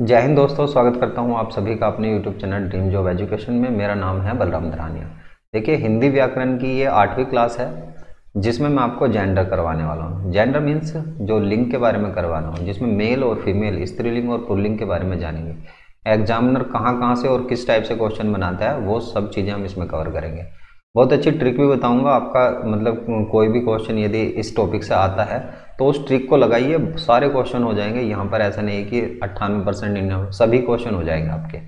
जय हिंद दोस्तों, स्वागत करता हूँ आप सभी का अपने YouTube channel dream job education में। मेरा नाम है बलराम धरानिया। देखिए, हिंदी व्याकरण की ये आठवीं क्लास है, जिसमें मैं आपको जेंडर करवाने वाला हूँ। जेंडर मीन्स जो लिंग के बारे में करवाना हूँ, जिसमें मेल और फीमेल स्त्रीलिंग और पुल्लिंग के बारे में जानेंगे। एग्जामिनर कहाँ कहाँ से और किस टाइप से क्वेश्चन बनाता है, वो सब चीज़ें हम इसमें कवर करेंगे। बहुत अच्छी ट्रिक भी बताऊँगा आपका मतलब कोई भी क्वेश्चन यदि इस टॉपिक से आता है तो उस ट्रिक को लगाइए, सारे क्वेश्चन हो जाएँगे। यहाँ पर ऐसा नहीं कि अट्ठानवे परसेंट सभी क्वेश्चन हो जाएँगे आपके।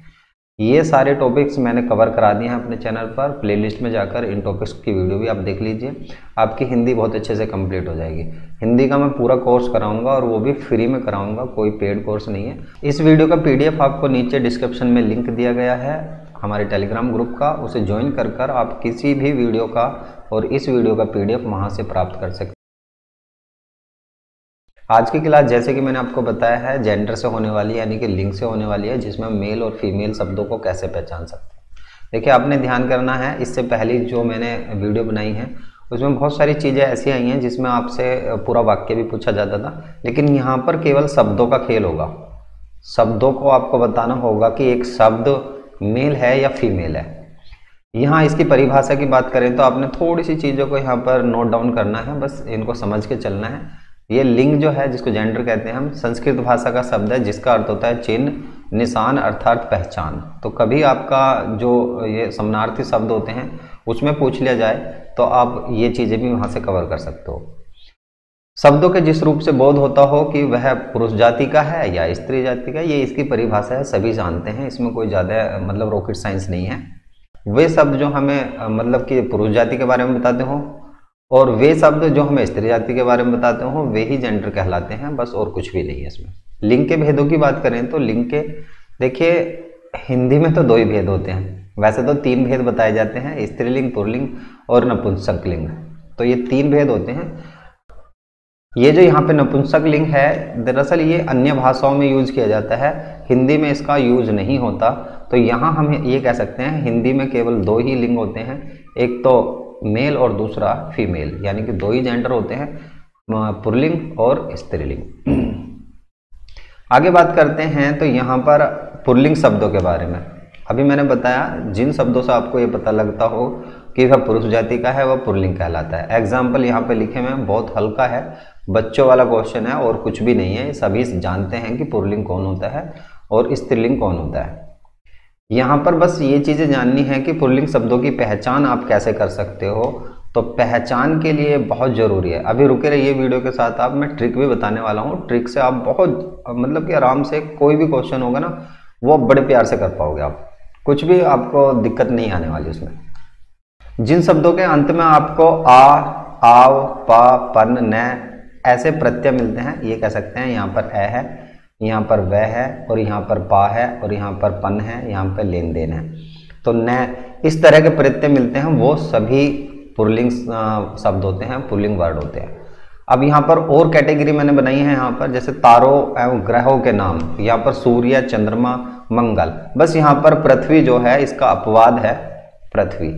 ये सारे टॉपिक्स मैंने कवर करा दिए हैं अपने चैनल पर। प्लेलिस्ट में जाकर इन टॉपिक्स की वीडियो भी आप देख लीजिए। आपकी हिंदी बहुत अच्छे से कंप्लीट हो जाएगी। हिंदी का मैं पूरा कोर्स कराऊँगा और वो भी फ्री में कराऊँगा, कोई पेड कोर्स नहीं है। इस वीडियो का पीडीएफ आपको नीचे डिस्क्रिप्शन में लिंक दिया गया है, हमारे टेलीग्राम ग्रुप का। उसे ज्वाइन कर कर आप किसी भी वीडियो का और इस वीडियो का पीडीएफ वहाँ से प्राप्त कर सकते आज की क्लास जैसे कि मैंने आपको बताया है जेंडर से होने वाली यानी कि लिंग से होने वाली है, जिसमें मेल और फीमेल शब्दों को कैसे पहचान सकते हैं। देखिए, आपने ध्यान करना है, इससे पहले जो मैंने वीडियो बनाई है, उसमें बहुत सारी चीज़ें ऐसी आई हैं, जिसमें आपसे पूरा वाक्य भी पूछा जाता था, लेकिन यहाँ पर केवल शब्दों का खेल होगा। शब्दों को आपको बताना होगा कि एक शब्द मेल है या फीमेल है। यहाँ इसकी परिभाषा की बात करें तो आपने थोड़ी सी चीज़ों को यहाँ पर नोट डाउन करना है, बस इनको समझ के चलना है। ये लिंग जो है, जिसको जेंडर कहते हैं हम, संस्कृत भाषा का शब्द है, जिसका अर्थ होता है चिन्ह, निशान अर्थात पहचान। तो कभी आपका जो ये समनार्थी शब्द होते हैं, उसमें पूछ लिया जाए तो आप ये चीज़ें भी वहाँ से कवर कर सकते हो। शब्दों के जिस रूप से बोध होता हो कि वह पुरुष जाति का है या स्त्री जाति का, ये इसकी परिभाषा है, सभी जानते हैं, इसमें कोई ज़्यादा मतलब रॉकेट साइंस नहीं है। वे शब्द जो हमें मतलब कि पुरुष जाति के बारे में बताते हो और वे शब्द जो हमें स्त्री जाति के बारे में बताते हो, वे ही जेंडर कहलाते हैं, बस और कुछ भी नहीं है इसमें। लिंग के भेदों की बात करें तो लिंग के, देखिए, हिंदी में तो दो ही भेद होते हैं। वैसे तो तीन भेद बताए जाते हैं, स्त्रीलिंग, पुरलिंग और नपुंसक लिंग। तो ये तीन भेद होते हैं। ये जो यहाँ पे नपुंसक लिंग है, दरअसल ये अन्य भाषाओं में यूज़ किया जाता है। हिंदी में इसका यूज़ नहीं होता। तो यहाँ हम ये कह सकते हैं, हिंदी में केवल दो ही लिंग होते हैं। एक तो मेल और दूसरा फीमेल यानी कि दो ही जेंडर होते हैं पुरलिंग और स्त्रीलिंग। आगे बात करते हैं तो यहाँ पर पुरलिंग शब्दों के बारे में। अभी मैंने बताया, जिन शब्दों से आपको ये पता लगता हो कि वह पुरुष जाति का है, वह पुरलिंग कहलाता है। एग्ज़ाम्पल यहाँ पे लिखे हुए बहुत हल्का है, बच्चों वाला क्वेश्चन है और कुछ भी नहीं है, सभी जानते हैं कि पुरलिंग कौन होता है और स्त्रीलिंग कौन होता है। यहाँ पर बस ये चीज़ें जाननी है कि पुरलिंग शब्दों की पहचान आप कैसे कर सकते हो। तो पहचान के लिए बहुत ज़रूरी है। अभी रुके रहिए वीडियो के साथ। आप, मैं ट्रिक भी बताने वाला हूँ। ट्रिक से आप बहुत मतलब कि आराम से कोई भी क्वेश्चन होगा ना, वो बड़े प्यार से कर पाओगे आप। कुछ भी आपको दिक्कत नहीं आने वाली उसमें। जिन शब्दों के अंत में आपको आ, आव, पा पन न ऐसे प्रत्यय मिलते हैं, ये कह सकते हैं, यहाँ पर ए है। यहाँ पर वह है और यहाँ पर पा है और यहाँ पर पन है, यहाँ पर लेन देन है। तो न, इस तरह के प्रत्यय मिलते हैं, वो सभी पुरलिंग शब्द होते हैं, पुरलिंग वर्ड होते हैं। अब यहाँ पर और कैटेगरी मैंने बनाई है यहाँ पर, जैसे तारों एवं ग्रहों के नाम। यहाँ पर सूर्य, चंद्रमा, मंगल। बस यहाँ पर पृथ्वी जो है, इसका अपवाद है पृथ्वी।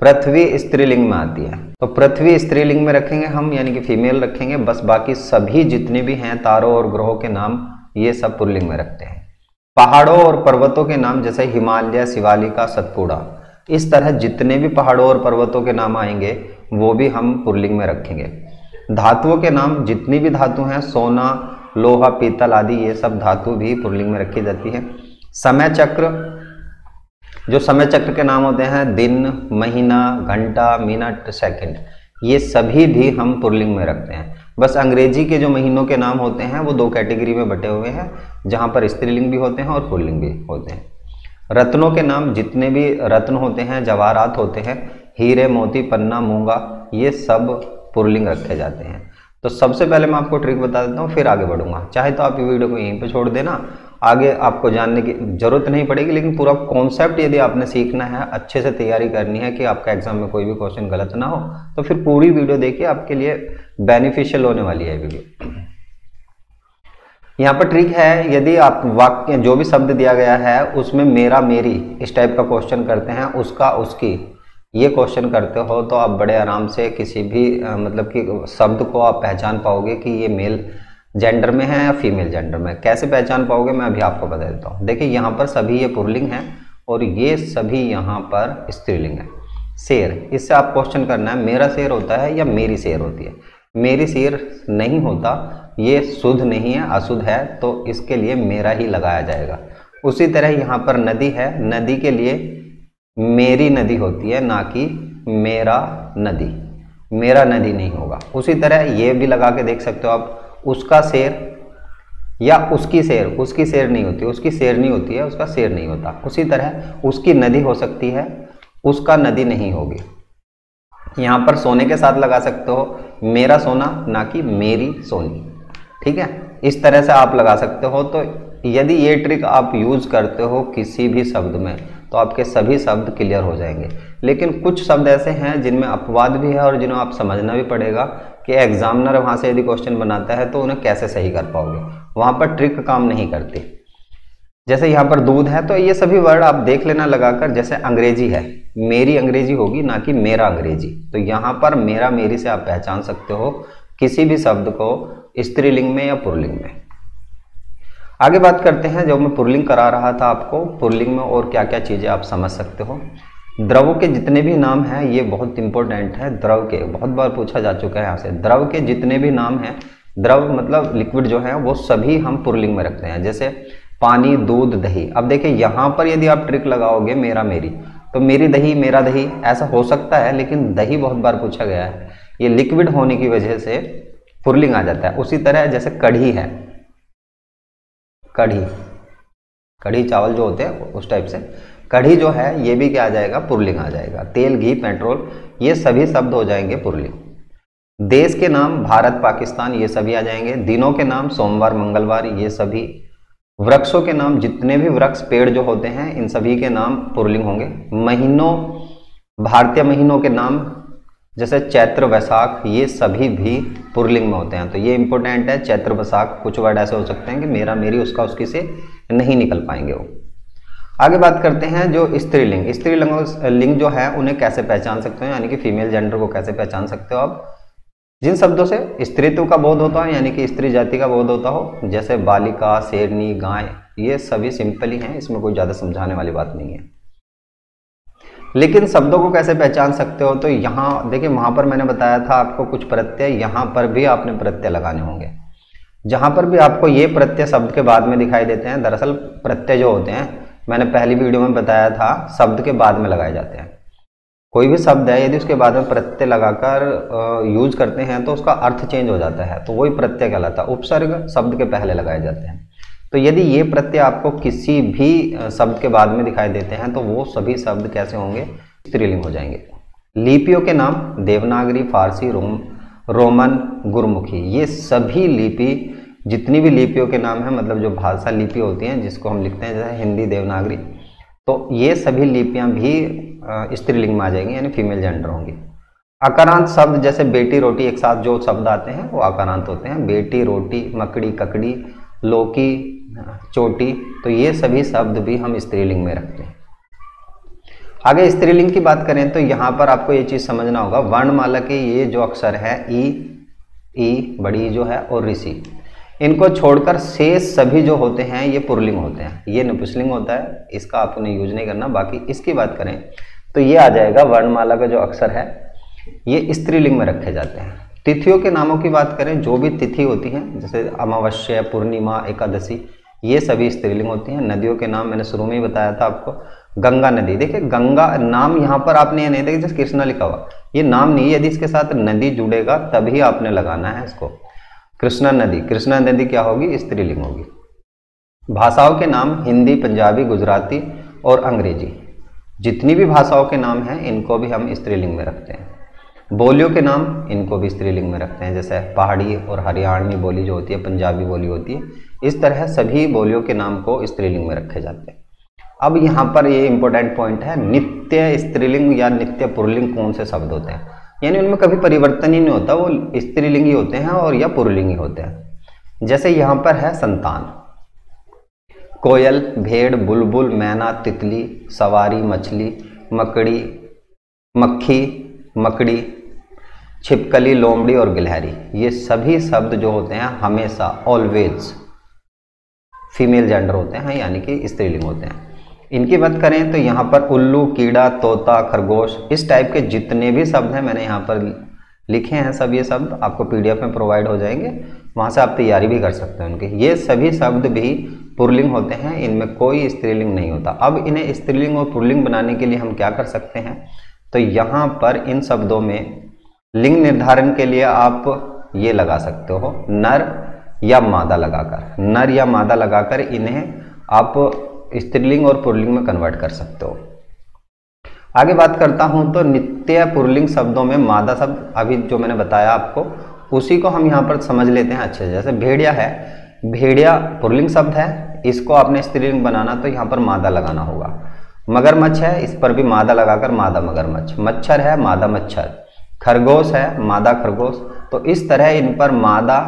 पृथ्वी स्त्रीलिंग में आती है। तो पृथ्वी स्त्रीलिंग में रखेंगे हम, यानी कि फीमेल रखेंगे, बस बाकी सभी जितने भी हैं तारों और ग्रहों के नाम ये सब पुल्लिंग में रखते हैं। पहाड़ों और पर्वतों के नाम जैसे हिमालय, शिवालिका, सतपुड़ा, इस तरह जितने भी पहाड़ों और पर्वतों के नाम आएँगे, वो भी हम पुल्लिंग में रखेंगे। धातुओं के नाम जितनी भी धातु हैं, सोना, लोहा, पीतल आदि, ये सब धातु भी पुल्लिंग में रखी जाती है। समय चक्र, जो समय चक्र के नाम होते हैं, दिन, महीना, घंटा, मिनट, सेकंड, ये सभी भी हम पुरलिंग में रखते हैं। बस अंग्रेज़ी के जो महीनों के नाम होते हैं, वो दो कैटेगरी में बटे हुए हैं, जहाँ पर स्त्रीलिंग भी होते हैं और पुल्लिंग भी होते हैं। रत्नों के नाम जितने भी रत्न होते हैं, जवाहरात होते हैं, हीरे, मोती, पन्ना, मूँगा, ये सब पुरलिंग रखे जाते हैं। तो सबसे पहले मैं आपको ट्रिक बता देता हूँ, फिर आगे बढ़ूँगा। चाहे तो आप ये वीडियो को यहीं पर छोड़ देना आगे आपको जानने की ज़रूरत नहीं पड़ेगी, लेकिन पूरा कॉन्सेप्ट यदि आपने सीखना है, अच्छे से तैयारी करनी है कि आपका एग्ज़ाम में कोई भी क्वेश्चन गलत ना हो तो फिर पूरी वीडियो देखिए, आपके लिए बेनिफिशियल होने वाली है वीडियो यहाँ पर ट्रिक है, यदि आप वाक्य, जो भी शब्द दिया गया है, उसमें मेरा, मेरी इस टाइप का क्वेश्चन करते हैं, उसका, उसकी ये क्वेश्चन करते हो तो आप बड़े आराम से किसी भी मतलब कि शब्द को आप पहचान पाओगे कि ये मेल जेंडर में है या फीमेल जेंडर में? कैसे पहचान पाओगे? मैं अभी आपको बता देता हूँ। देखिए, यहाँ पर सभी ये पुरलिंग है और ये सभी यहाँ पर स्त्रीलिंग है। शेर, इससे आप क्वेश्चन करना है, मेरा शेर होता है या मेरी शेर होती है? मेरी शेर नहीं होता, ये शुद्ध नहीं है, अशुद्ध है तो इसके लिए मेरा ही लगाया जाएगा। उसी तरह यहाँ पर नदी है, नदी के लिए मेरी नदी होती है, ना कि मेरा नदी। मेरा नदी नहीं होगा। उसी तरह ये भी लगा के देख सकते हो आप उसका शेर या उसकी शेर उसकी शेर नहीं होती, उसकी शेर नहीं होती है, उसका शेर नहीं होता। उसी तरह उसकी नदी हो सकती है, उसका नदी नहीं होगी। यहाँ पर सोने के साथ लगा सकते हो, मेरा सोना ना कि मेरी सोनी। ठीक है? इस तरह से आप लगा सकते हो तो यदि ये ट्रिक आप यूज़ करते हो किसी भी शब्द में तो आपके सभी शब्द क्लियर हो जाएँगे। लेकिन कुछ शब्द ऐसे हैं जिनमें अपवाद भी है और जिन्हें आप समझना भी पड़ेगा कि एग्जामिनर वहाँ से यदि क्वेश्चन बनाता है तो उन्हें कैसे सही कर पाओगे? वहाँ पर ट्रिक काम नहीं करती। जैसे यहाँ पर दूध है तो ये सभी वर्ड आप देख लेना लगाकर, जैसे अंग्रेज़ी है, मेरी अंग्रेज़ी होगी ना कि मेरा अंग्रेज़ी। तो यहाँ पर मेरा मेरी से आप पहचान सकते हो, किसी भी शब्द को, स्त्रीलिंग में या पुरलिंग में। आगे बात करते हैं, जब मैं पुरलिंग करा रहा था आपको, पुरलिंग में और क्या क्या चीज़ें आप समझ सकते हो। द्रव के जितने भी नाम हैं, ये बहुत इंपॉर्टेंट है द्रव के। बहुत बार पूछा जा चुका है यहाँ से। द्रव के जितने भी नाम हैं, द्रव मतलब लिक्विड जो है, वो सभी हम पुरलिंग में रखते हैं। जैसे पानी, दूध, दही। अब देखिए, यहाँ पर यदि आप ट्रिक लगाओगे, मेरा मेरी तो मेरी दही, मेरा दही, ऐसा हो सकता है, लेकिन दही बहुत बार पूछा गया है। ये लिक्विड होने की वजह से पुरलिंग आ जाता है। उसी तरह जैसे कढ़ी है। कढ़ी कढ़ी चावल जो होते हैं, उस टाइप से। कढ़ी जो है, ये भी क्या आ जाएगा? पुरलिंग आ जाएगा। तेल, घी, पेट्रोल, ये सभी शब्द हो जाएँगे पुरलिंग। देश के नाम भारत, पाकिस्तान, ये सभी आ जाएँगे। दिनों के नाम सोमवार, मंगलवार, ये सभी। वृक्षों के नाम, जितने भी वृक्ष, पेड़ जो होते हैं, इन सभी के नाम पुरलिंग होंगे। महीनों, भारतीय महीनों के नाम, जैसे चैत्र, वैसाख, ये सभी भी पुरलिंग में होते हैं। तो ये इंपॉर्टेंट है, चैत्र, वैसाख, कुछ वर्ड ऐसे हो सकते हैं कि मेरा, मेरी, उसका, उसकी से नहीं निकल पाएँगे वो। आगे बात करते हैं जो स्त्रीलिंग। स्त्रीलिंग लिंग जो है, उन्हें कैसे पहचान सकते हो? यानी कि फीमेल जेंडर को कैसे पहचान सकते हो आप? जिन शब्दों से स्त्रीत्व का बोध होता है, यानी कि स्त्री जाति का बोध होता हो, जैसे बालिका, शेरनी, गाय, ये सभी सिंपल ही हैं, इसमें कोई ज़्यादा समझाने वाली बात नहीं है। लेकिन शब्दों को कैसे पहचान सकते हो? तो यहाँ, देखिए, वहाँ पर मैंने बताया था आपको कुछ प्रत्यय, यहाँ पर भी आपने प्रत्यय लगाने होंगे। जहाँ पर भी आपको ये प्रत्यय शब्द के बाद में दिखाई देते हैं, दरअसल प्रत्यय जो होते हैं मैंने पहली वीडियो में बताया था, शब्द के बाद में लगाए जाते हैं। कोई भी शब्द है, यदि उसके बाद में प्रत्यय लगाकर यूज़ करते हैं तो उसका अर्थ चेंज हो जाता है। तो वही प्रत्यय कहलाता है। उपसर्ग शब्द के पहले लगाए जाते हैं। तो यदि ये प्रत्यय आपको किसी भी शब्द के बाद में दिखाई देते हैं तो वो सभी शब्द कैसे होंगे? स्त्रीलिंग हो जाएँगे। लिपियों के नाम देवनागरी, फारसी, रोम, रोमन, गुरमुखी, ये सभी लिपि जितनी भी लिपियों के नाम हैं मतलब जो भाषा लिपि होती हैं, जिसको हम लिखते हैं, जैसे हिंदी देवनागरी तो ये सभी लिपियाँ भी स्त्रीलिंग में आ जाएँगी, यानी फीमेल जेंडर होंगी। अकारांत शब्द जैसे बेटी रोटी एक साथ जो शब्द आते हैं, वो अकारांत होते हैं। बेटी रोटी, मकड़ी, ककड़ी, लोकी, चोटी तो ये सभी शब्द भी हम स्त्रीलिंग में रखते हैं। आगे स्त्रीलिंग की बात करें तो यहाँ पर आपको ये चीज़ समझना होगा। वर्णमाला के ये जो अक्षर है, ई ई, बड़ी जो है, और ऋषि। इनको छोड़कर शेष सभी जो होते हैं, ये पुरलिंग होते हैं। ये नपुसलिंग होता है, इसका आप उन्हें यूज़ नहीं करना। बाकी इसकी बात करें तो ये आ जाएगा वर्णमाला का जो अक्षर है, ये स्त्रीलिंग में रखे जाते हैं। तिथियों के नामों की बात करें, जो भी तिथि होती हैं, जैसे अमावस्या, पूर्णिमा, एकादशी, ये सभी स्त्रीलिंग होती हैं। नदियों के नाम मैंने शुरू में ही बताया था आपको। गंगा नदी, देखिए गंगा नाम यहाँ पर आपने ये नहीं देखा, जैसे कृष्णा लिखा हुआ। ये नाम नहीं यदि इसके साथ नदी जुड़ेगा, तभी आपने लगाना है इसको। कृष्णा नदी। कृष्णा नदी क्या होगी? स्त्रीलिंग होगी। भाषाओं के नाम हिंदी, पंजाबी, गुजराती और अंग्रेज़ी। जितनी भी भाषाओं के नाम हैं, इनको भी हम स्त्रीलिंग में रखते हैं। बोलियों के नाम इनको भी स्त्रीलिंग में रखते हैं। जैसे पहाड़ी और हरियाणवी बोली जो होती है, पंजाबी बोली होती है, इस तरह सभी बोलियों के नाम को स्त्रीलिंग में रखे जाते हैं। अब यहाँ पर ये इंपॉर्टेंट पॉइंट है, नित्य स्त्रीलिंग या नित्य पुरलिंग कौन से शब्द होते हैं? यानी उनमें कभी परिवर्तन ही नहीं होता, वो स्त्रीलिंगी होते हैं और या पुरलिंगी होते हैं। जैसे यहाँ पर है संतान। कोयल, भेड़, बुलबुल, मैना, तितली, सवारी, मछली, मकड़ी, मक्खी, मकड़ी, छिपकली, लोमड़ी और गिलहरी। ये सभी शब्द जो होते हैं, हमेशा ऑलवेज फीमेल जेंडर होते हैं, यानी कि स्त्रीलिंग होते हैं। इनकी बात करें तो यहाँ पर उल्लू, कीड़ा, तोता, खरगोश, इस टाइप के जितने भी शब्द हैं मैंने यहाँ पर लिखे हैं, सब ये शब्द आपको पीडीएफ में प्रोवाइड हो जाएँगे। वहाँ से आप तैयारी भी कर सकते हैं उनकी। ये सभी शब्द भी पुरलिंग होते हैं, इनमें कोई स्त्रीलिंग नहीं होता। अब इन्हें स्त्रीलिंग और पुरलिंग बनाने के लिए हम क्या कर सकते हैं? तो यहाँ पर इन शब्दों में लिंग निर्धारण के लिए आप ये लगा सकते हो, नर या मादा लगाकर। नर या मादा लगाकर इन्हें आप स्त्रीलिंग और पुरलिंग में कन्वर्ट कर सकते हो। आगे बात करता हूँ तो नित्य पुरलिंग शब्दों में मादा शब्द, अभी जो मैंने बताया आपको, उसी को हम यहाँ पर समझ लेते हैं अच्छे से। जैसे भेड़िया है, भेड़िया पुरलिंग शब्द है, इसको आपने स्त्रीलिंग बनाना तो यहाँ पर मादा लगाना होगा। मगरमच्छ है, इस पर भी मादा लगाकर मादा मगरमच्छ। मच्छर है, मादा मच्छर। खरगोश है, मादा खरगोश। तो इस तरह इन पर मादा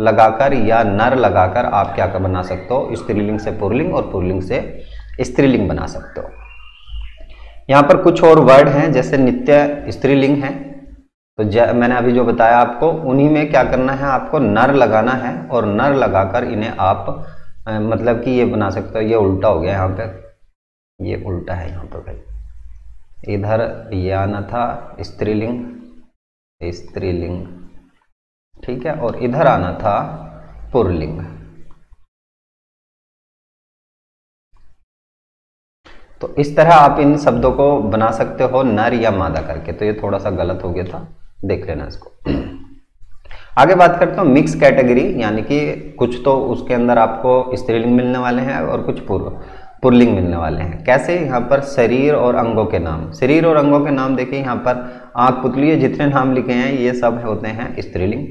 लगाकर या नर लगाकर आप क्या कर बना सकते हो? स्त्रीलिंग से पुरलिंग और पुरलिंग से स्त्रीलिंग बना सकते हो। यहाँ पर कुछ और वर्ड हैं, जैसे नित्य स्त्रीलिंग है। तो मैंने अभी जो बताया आपको, उन्हीं में क्या करना है आपको? नर लगाना है और नर लगाकर इन्हें आप मतलब कि ये बना सकते हो। ये उल्टा हो गया यहाँ पे। ये उल्टा है यहाँ पर भाई। इधर ये आना था, स्त्रीलिंग। स्त्रीलिंग। ठीक है? और इधर आना था पुरलिंग। तो इस तरह आप इन शब्दों को बना सकते हो नर या मादा करके। तो ये थोड़ा सा गलत हो गया था। देख लेना इसको। आगे बात करते हो मिक्स कैटेगरी, यानी कि कुछ तो उसके अंदर आपको स्त्रीलिंग मिलने वाले हैं और कुछ पूर्व, पुरलिंग मिलने वाले हैं। कैसे? यहाँ पर शरीर और अंगों के नाम। शरीर और अंगों के नाम देखिए, यहाँ पर आँख पुतली जितने नाम लिखे हैं, ये सब होते हैं स्त्रीलिंग।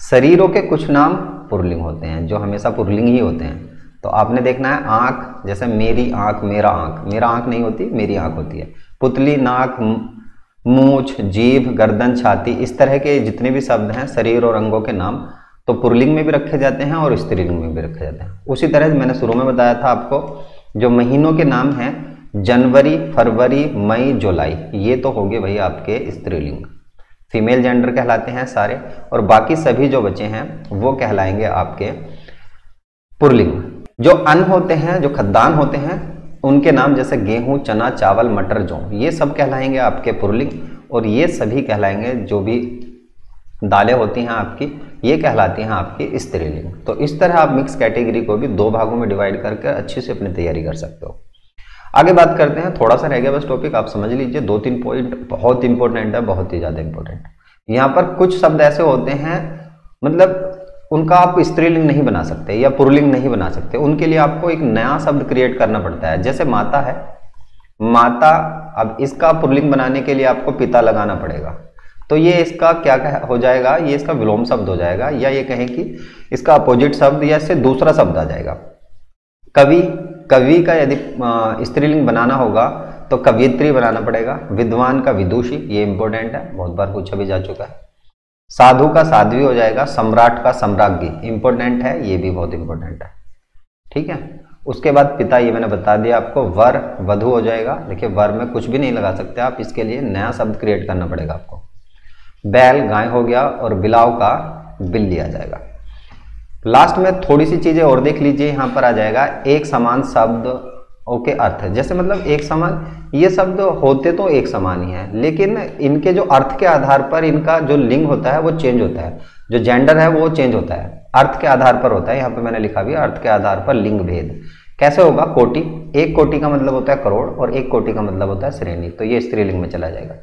शरीरों के कुछ नाम पुरलिंग होते हैं, जो हमेशा पुरलिंग ही होते हैं। तो आपने देखना है, आँख, जैसे मेरी आँख, मेरा आँख। मेरा आँख नहीं होती, मेरी आँख होती है। पुतली, नाक मूछ, जीभ, गर्दन, छाती, इस तरह के जितने भी शब्द हैं, शरीर और अंगों के नाम तो पुरलिंग में भी रखे जाते हैं और स्त्रीलिंग में भी रखे जाते हैं। उसी तरह मैंने शुरू में बताया था आपको, जो महीनों के नाम हैं, जनवरी, फरवरी, मई, जुलाई, ये तो हो गए भाई आपके स्त्रीलिंग फीमेल जेंडर कहलाते हैं सारे, और बाकी सभी जो बचे हैं, वो कहलाएँगे आपके पुरलिंग। जो अन्न होते हैं, जो खद्दान होते हैं, उनके नाम जैसे गेहूँ, चना, चावल, मटर, जौ, ये सब कहलाएँगे आपके पुरलिंग, और ये सभी कहलाएँगे जो भी दालें होती हैं आपकी, ये कहलाती हैं आपकी स्त्रीलिंग। तो इस तरह आप मिक्स कैटेगरी को भी दो भागों में डिवाइड करके अच्छे से अपनी तैयारी कर सकते हो। आगे बात करते हैं, थोड़ा सा रह गया बस टॉपिक आप समझ लीजिए, दो तीन पॉइंट बहुत इंपॉर्टेंट है, बहुत ही ज़्यादा इंपॉर्टेंट यहाँ पर कुछ शब्द ऐसे होते हैं मतलब उनका आप स्त्रीलिंग नहीं बना सकते या पुरलिंग नहीं बना सकते, उनके लिए आपको एक नया शब्द क्रिएट करना पड़ता है। जैसे माता है, माता, अब इसका पुरलिंग बनाने के लिए आपको पिता लगाना पड़ेगा। तो ये इसका क्या कह, हो जाएगा, ये इसका विलोम शब्द हो जाएगा, या ये कहें कि इसका अपोजिट शब्द या इससे दूसरा शब्द आ जाएगा। कवि कवि का यदि स्त्रीलिंग बनाना होगा तो कवियत्री बनाना पड़ेगा। विद्वान का विदुषी, ये इंपॉर्टेंट है, बहुत बार पूछा भी जा चुका है। साधु का साध्वी हो जाएगा, सम्राट का सम्राज्ञी इंपॉर्टेंट है, ये भी बहुत इंपॉर्टेंट है। ठीक है? उसके बाद पिता, ये मैंने बता दिया आपको, वर, वधु हो जाएगा। देखिए, वर में कुछ भी नहीं लगा सकते आप, इसके लिए नया शब्द क्रिएट करना पड़ेगा आपको। बैल, गाय हो गया और बिलाव का बिल्ली आ जाएगा। लास्ट में थोड़ी सी चीज़ें और देख लीजिए, यहाँ पर आ जाएगा एक समान शब्द ओके, अर्थ। जैसे मतलब एक समान, ये शब्द होते तो एक समान ही है, लेकिन इनके जो अर्थ के आधार पर इनका जो लिंग होता है, वो चेंज होता है। जो जेंडर है, वो चेंज होता है। अर्थ के आधार पर होता है, यहाँ पे मैंने लिखा भी, अर्थ के आधार पर लिंग भेद। कैसे होगा? कोटि। एक कोटि का मतलब होता है करोड़, और एक कोटि का मतलब होता है श्रेणी। तो ये स्त्रीलिंग में चला जाएगा।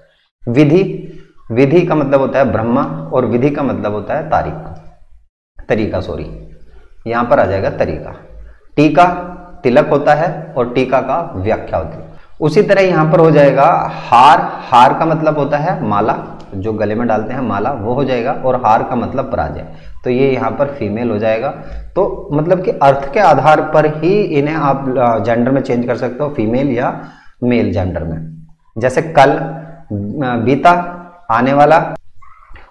विधि। विधि का मतलब होता है ब्रह्मा, और विधि का मतलब होता है तारीख। तरीका सॉरी यहाँ पर आ जाएगा तरीका। टीका तिलक होता है और टीका का व्याख्या होती है। उसी तरह यहाँ पर हो जाएगा हार। हार का मतलब होता है माला। जो गले में डालते हैं माला, वो हो जाएगा और हार का मतलब पराजय। तो ये यहाँ पर फीमेल हो जाएगा। तो मतलब कि अर्थ के आधार पर ही इन्हें आप जेंडर में चेंज कर सकते हो फीमेल या मेल जेंडर में। जैसे कल बीता, आने वाला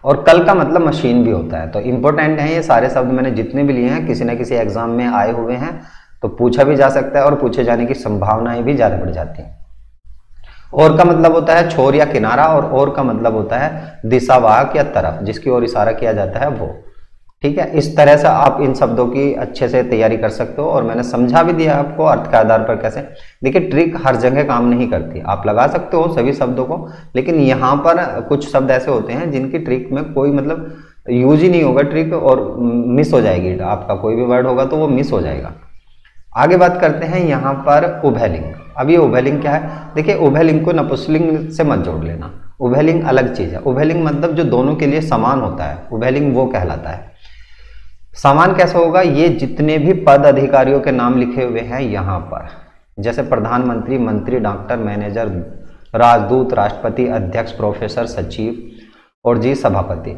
और कल का मतलब मशीन भी होता है। तो इंपॉर्टेंट है ये सारे शब्द मैंने जितने भी लिए हैं, किसी न किसी एग्ज़ाम में आए हुए हैं तो पूछा भी जा सकता है और पूछे जाने की संभावनाएँ भी ज़्यादा बढ़ जाती हैं। और का मतलब होता है छोर या किनारा, और और का मतलब होता है दिशावाहक या तरफ़, जिसकी ओर इशारा किया जाता है वो। ठीक है? इस तरह से आप इन शब्दों की अच्छे से तैयारी कर सकते हो और मैंने समझा भी दिया आपको अर्थ के आधार पर कैसे। देखिए, ट्रिक हर जगह काम नहीं करती। आप लगा सकते हो सभी शब्दों को, लेकिन यहाँ पर कुछ शब्द ऐसे होते हैं जिनकी ट्रिक में कोई मतलब यूज़ ही नहीं होगा ट्रिक और मिस हो जाएगी। आपका कोई भी वर्ड होगा तो वो मिस हो जाएगा। आगे बात करते हैं यहाँ पर उभयलिंग। अब ये उभयलिंग क्या है? देखिए, उभयलिंग को नपुसलिंग से मत जोड़ लेना। उभयलिंग अलग चीज़ है। उभयलिंग मतलब जो दोनों के लिए समान होता है। उभयलिंग वो कहलाता है। समान कैसे होगा? ये जितने भी पद अधिकारियों के नाम लिखे हुए हैं यहाँ पर। जैसे प्रधानमंत्री, मंत्री, डॉक्टर, मैनेजर, राजदूत, राष्ट्रपति, अध्यक्ष, प्रोफेसर, सचिव और जी सभापति।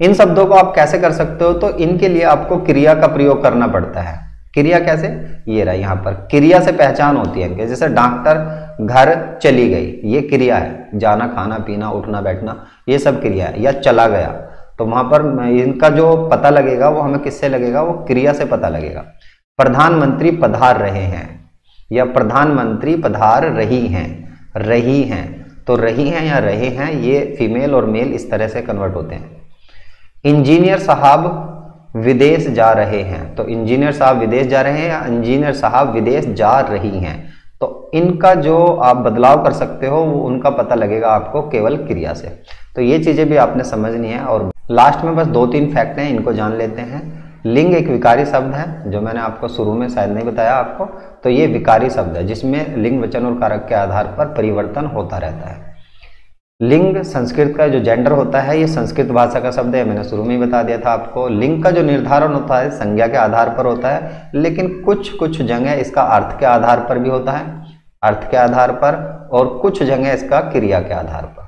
इन शब्दों को आप कैसे कर सकते हो? तो इनके लिए आपको क्रिया का प्रयोग करना पड़ता है। क्रिया कैसे? ये रहा यहाँ पर। क्रिया से पहचान होती है जैसे डॉक्टर घर चली गई, ये क्रिया है। जाना, खाना, पीना, उठना, बैठना, ये सब क्रिया है या चला गया। तो वहाँ पर इनका जो पता लगेगा, वो हमें किससे लगेगा? वो क्रिया से पता लगेगा। प्रधानमंत्री पधार रहे हैं। या प्रधानमंत्री पधार रही हैं। रही हैं। तो रही हैं या रहे हैं, ये फीमेल और मेल इस तरह से कन्वर्ट होते हैं। इंजीनियर साहब विदेश जा रहे हैं। तो इंजीनियर साहब विदेश जा रहे हैं या इंजीनियर साहब विदेश जा रही हैं? तो इनका जो आप बदलाव कर सकते हो, वो उनका पता लगेगा आपको केवल क्रिया से। तो ये चीज़ें भी आपने समझनी है और लास्ट में बस दो तीन फैक्ट हैं, इनको जान लेते हैं। लिंग एक विकारी शब्द है, जो मैंने आपको शुरू में शायद नहीं बताया आपको तो ये विकारी शब्द है, जिसमें लिंग वचन और कारक के आधार पर परिवर्तन होता रहता है। लिंग संस्कृत का जो जेंडर होता है, ये संस्कृत भाषा का शब्द है, मैंने शुरू में ही बता दिया था आपको। लिंग का जो निर्धारण होता है, संज्ञा के आधार पर होता है, लेकिन कुछ कुछ जगह इसका अर्थ के आधार पर भी होता है। अर्थ के आधार पर और कुछ जगह इसका क्रिया के आधार पर,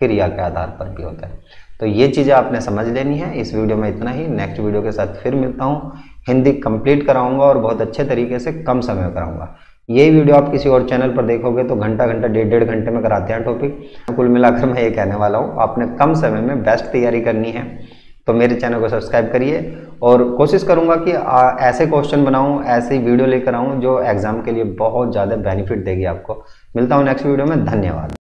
क्रिया के आधार पर भी होता है। तो ये चीज़ें आपने समझ लेनी है। इस वीडियो में इतना ही। नेक्स्ट वीडियो के साथ फिर मिलता हूँ। हिंदी कंप्लीट कराऊँगा और बहुत अच्छे तरीके से कम समय कराऊँगा। यही वीडियो आप किसी और चैनल पर देखोगे तो घंटा घंटा डेढ़ डेढ़ घंटे में कराते हैं टॉपिक कुल मिलाकर मैं ये कहने वाला हूँ आपने कम समय में बेस्ट तैयारी करनी है। तो मेरे चैनल को सब्सक्राइब करिए और कोशिश करूँगा कि आ, ऐसे क्वेश्चन बनाऊँ ऐसी वीडियो लेकर आऊँ जो एग्ज़ाम के लिए बहुत ज़्यादा बेनिफिट देगी आपको। मिलता हूँ नेक्स्ट वीडियो में। धन्यवाद।